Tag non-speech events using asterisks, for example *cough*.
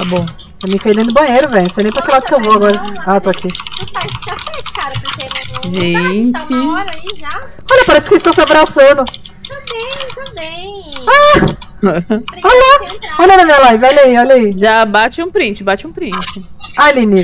Tá bom. Eu me enfiei dentro do banheiro, velho. Não sei nem pra que lado que eu vou agora. Ah, tô aqui. Gente Olha, parece que eles estão se abraçando. Também, também. ah *laughs* Olha! lá! Olha na minha live, olha aí, olha aí. Já bate um print, bate um print. Aline,